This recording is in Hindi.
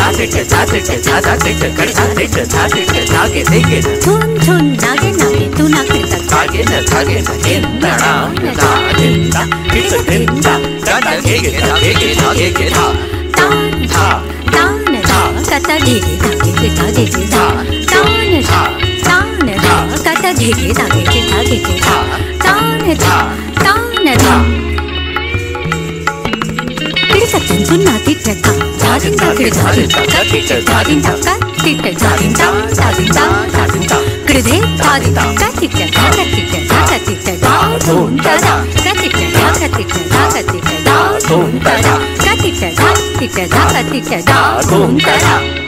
झाटिट झाटिट झाधाटिट खडझाटिट झाटिट धागे देगे थुन थुन नागे नागे तू नाकित धागे न धागे न हिंदणा धा हिंदा हित हिंदा दादा घेगे धा घेगे धा घेगे धा तान धा तान धा कता घेगे धा घेगे धा घेगे धा तान धा तान धा कता घेगे धा घेगे धा घेगे धा तान धा तान धा पिडसतन सुन्ना तिट्ट धा Da da da da da